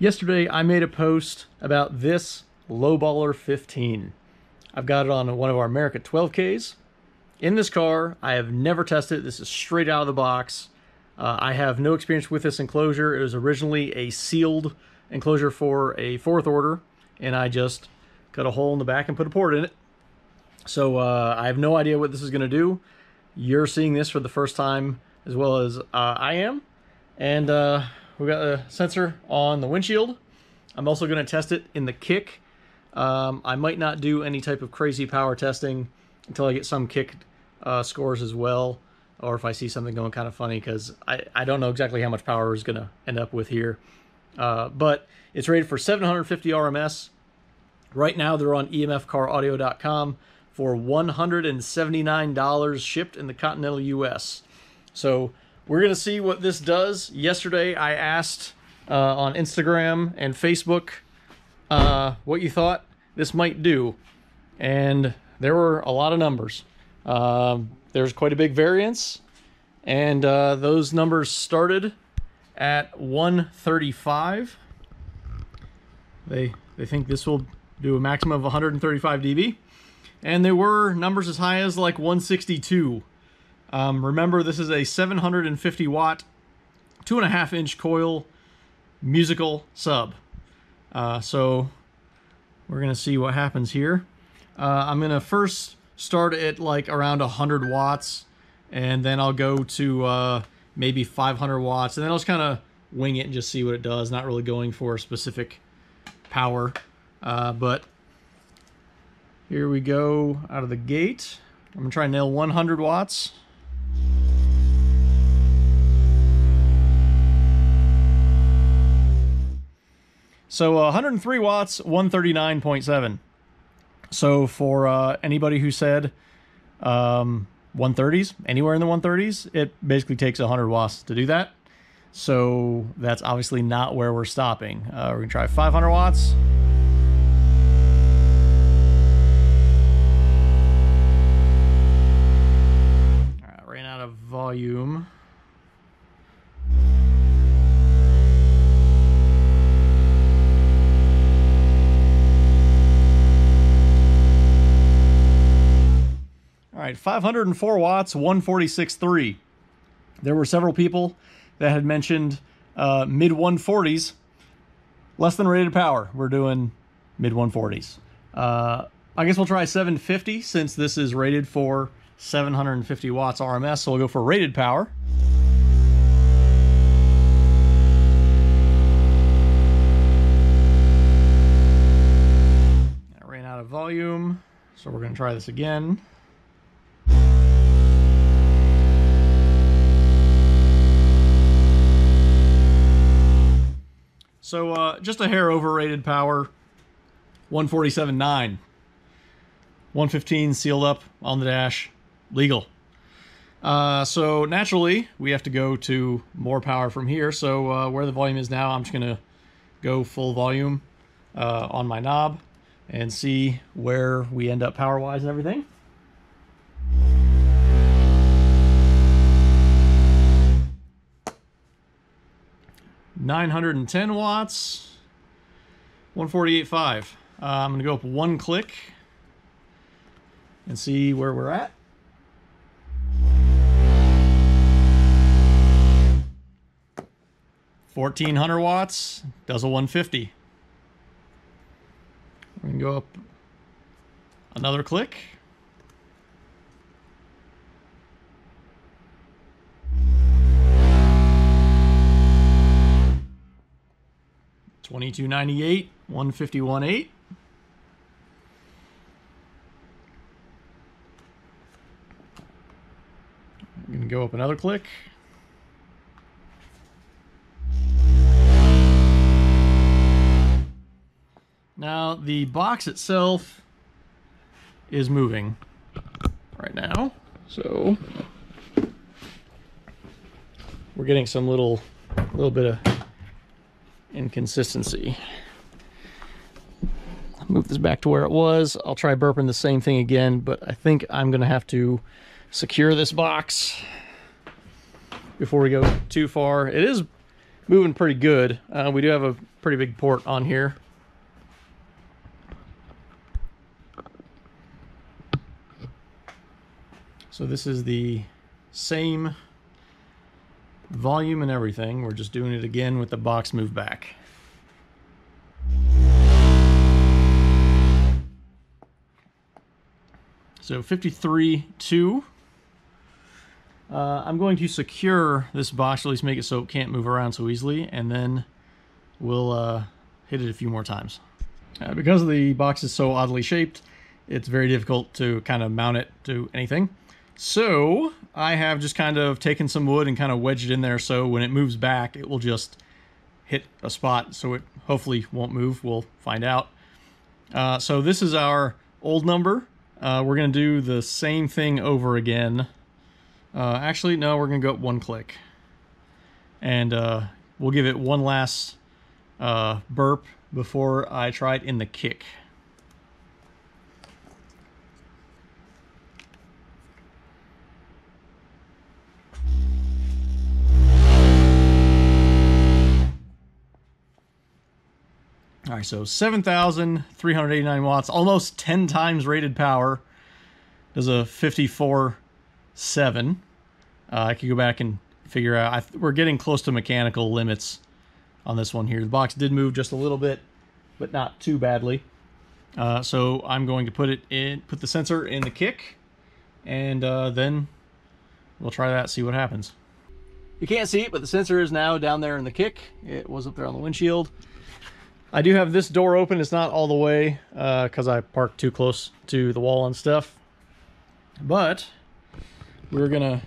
Yesterday, I made a post about this Lowballer 15. I've got it on one of our 'Merica 12Ks. In this car, I have never tested it. This is straight out of the box. Uh, I have no experience with this enclosure. It was originally a sealed enclosure for a fourth order, and I just cut a hole in the back and put a port in it. So uh, I have no idea what this is going to do. You're seeing this for the first time as well as uh, I am. And uh, we got a sensor on the windshield. I'm also going to test it in the kick. Um, I might not do any type of crazy power testing until I get some kick uh, scores as well, or if I see something going kind of funny, because I, I don't know exactly how much power is going to end up with here. Uh, but it's rated for 750 RMS. Right now, they're on EMFCarAudio.com for $179 shipped in the continental US. So we're going to see what this does. Yesterday, I asked uh, on Instagram and Facebook uh, what you thought this might do. And there were a lot of numbers. Um, there's quite a big variance. And uh, those numbers started at 135. They, they think this will do a maximum of 135 dB. And there were numbers as high as like 162. Um, remember, this is a 750 watt, two and a half inch coil musical sub. Uh, so we're going to see what happens here. Uh, I'm going to first start at like around 100 watts, and then I'll go to uh, maybe 500 watts, and then I'll just kind of wing it and just see what it does, not really going for a specific power. Uh, but here we go out of the gate. I'm going to try and nail 100 watts. So uh, 103 watts, 139.7. So for uh, anybody who said um, 130s, anywhere in the 130s, it basically takes 100 watts to do that. So that's obviously not where we're stopping. Uh, we're going to try 500 watts. Ran out of volume. All right, 504 watts, 146.3. There were several people that had mentioned uh, mid 140s, less than rated power. We're doing mid 140s. Uh, I guess we'll try 750 since this is rated for 750 watts RMS, so we'll go for rated power. I ran out of volume, so we're going to try this again. So uh, just a hair overrated power, 147.9. 115 sealed up on the dash, legal. Uh, so naturally, we have to go to more power from here. So uh, where the volume is now, I'm just going to go full volume uh, on my knob and see where we end up power-wise and everything. 910 watts, 148.5. Uh, I'm going to go up one click and see where we're at. Fourteen hundred watts does a 150. We can go up another click. 2298, 151.8. I'm going to go up another click. Now, the box itself is moving right now. So, we're getting some little, little bit of inconsistency. Move this back to where it was. I'll try burping the same thing again, but I think I'm going to have to secure this box before we go too far. It is moving pretty good. Uh, we do have a pretty big port on here. So this is the same volume and everything. We're just doing it again with the box moved back. So 53.2. Uh, I'm going to secure this box, at least make it so it can't move around so easily, and then we'll uh, hit it a few more times. Uh, because the box is so oddly shaped, it's very difficult to kind of mount it to anything. So I have just kind of taken some wood and kind of wedged it in there so when it moves back, it will just hit a spot so it hopefully won't move. We'll find out. Uh, so this is our old number. Uh, we're going to do the same thing over again. Uh, actually, no, we're going to go up one click. And uh, we'll give it one last uh, burp before I try it in the kick. So 7,389 watts, almost 10 times rated power. Does a 54 7. Uh, I could go back and figure out. we're getting close to mechanical limits on this one here. The box did move just a little bit, but not too badly. Uh, so I'm going to put it in, put the sensor in the kick, and uh, then we'll try that, see what happens. You can't see it, but the sensor is now down there in the kick. It was up there on the windshield. I do have this door open. It's not all the way because uh, I parked too close to the wall and stuff. But we're going to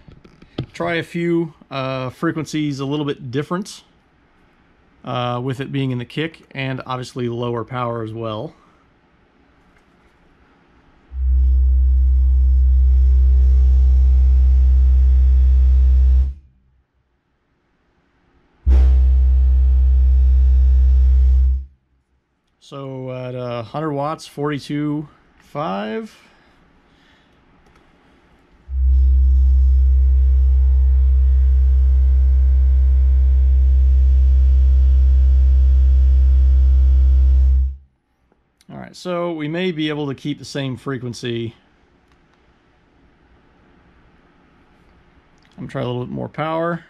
try a few uh, frequencies a little bit different uh, with it being in the kick and obviously lower power as well. So at uh, 100 watts, 42.5. All right, so we may be able to keep the same frequency. I'm gonna try a little bit more power.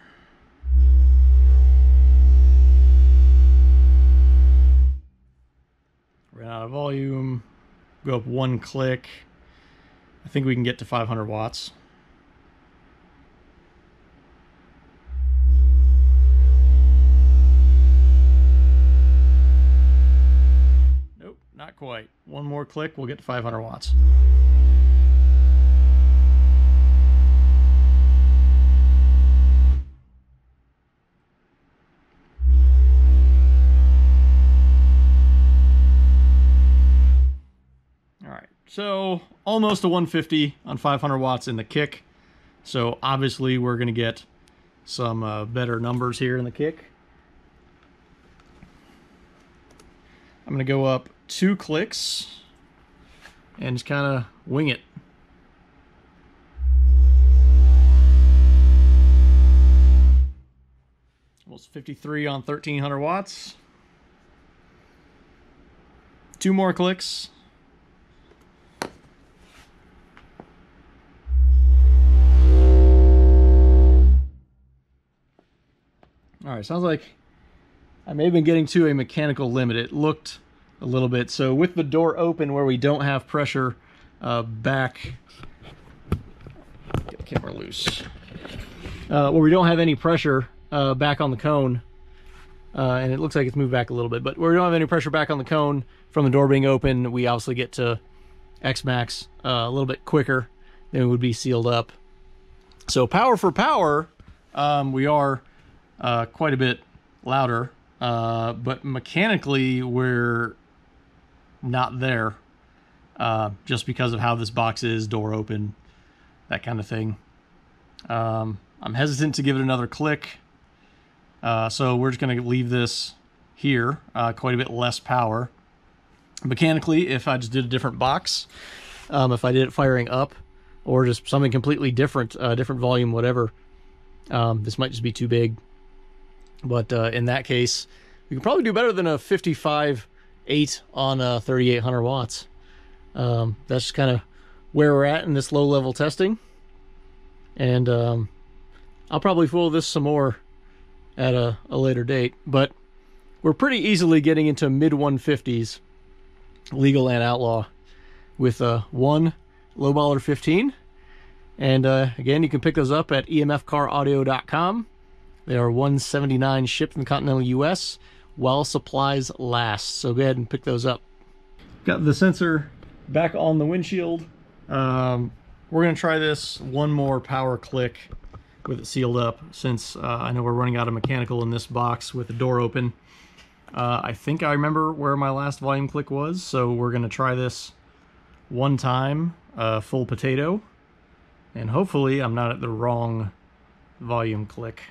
Volume. Go up one click. I think we can get to 500 watts. Nope, not quite. One more click, we'll get to 500 watts. So almost a 150 on 500 watts in the kick. So obviously we're going to get some uh, better numbers here in the kick. I'm going to go up two clicks and just kind of wing it. Almost 53 on 1300 watts. Two more clicks. Sounds like I may have been getting to a mechanical limit. It looked a little bit. So with the door open where we don't have pressure uh, back, get the camera loose, uh, where we don't have any pressure uh, back on the cone, uh, and it looks like it's moved back a little bit, but where we don't have any pressure back on the cone from the door being open, we obviously get to X max uh, a little bit quicker than it would be sealed up. So power for power, um, we are uh, quite a bit louder, uh, but mechanically we're not there uh, just because of how this box is, door open, that kind of thing. Um, I'm hesitant to give it another click, uh, so we're just going to leave this here, uh, quite a bit less power. Mechanically, if I just did a different box, um, if I did it firing up, or just something completely different, uh, different volume, whatever, um, this might just be too big But uh, in that case, we can probably do better than a 55 8 on uh, 3800 watts. Um, that's just kind of where we're at in this low level testing. And um, I'll probably fool this some more at a, a later date. But we're pretty easily getting into mid 150s, legal and outlaw, with uh, one lowballer 15. And uh, again, you can pick those up at emfcaraudio.com. They are 179 shipped from the continental U.S. while supplies last. So go ahead and pick those up. Got the sensor back on the windshield. Um, we're going to try this one more power click with it sealed up since uh, I know we're running out of mechanical in this box with the door open. Uh, I think I remember where my last volume click was, so we're going to try this one time, uh, full potato, and hopefully I'm not at the wrong volume click.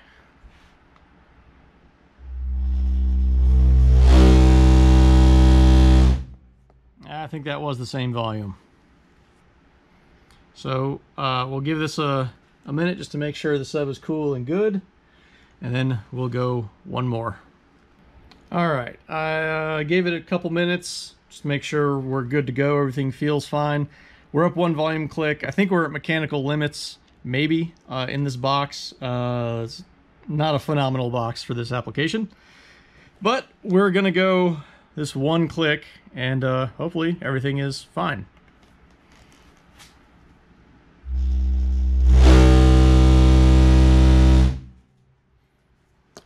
I think that was the same volume. So uh, we'll give this a, a minute just to make sure the sub is cool and good. And then we'll go one more. All right, I uh, gave it a couple minutes just to make sure we're good to go. Everything feels fine. We're up one volume click. I think we're at mechanical limits, maybe, uh, in this box. Uh, it's not a phenomenal box for this application. But we're going to go this one click and uh, hopefully everything is fine.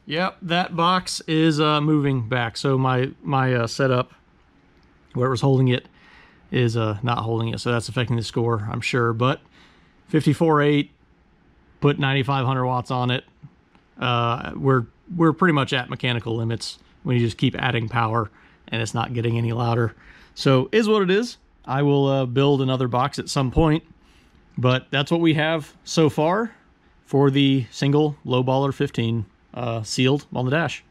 Yep, that box is uh, moving back. So my my uh, setup, where it was holding it, is uh, not holding it. So that's affecting the score, I'm sure. But 54.8, put 9,500 watts on it. Uh, we're we're pretty much at mechanical limits when you just keep adding power and it's not getting any louder. So is what it is. I will uh, build another box at some point, but that's what we have so far for the single Lowballer 15 uh, sealed on the dash.